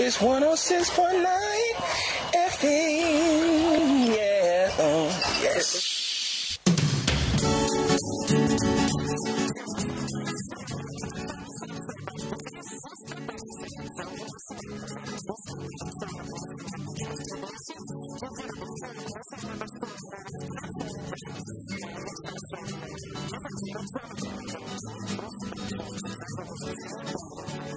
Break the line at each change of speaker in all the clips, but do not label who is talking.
It's 106.9 FM. Yeah. Oh, yes.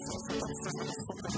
すごい!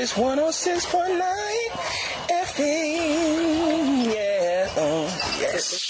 It's 106.9 FM. Yeah. Uh, yes.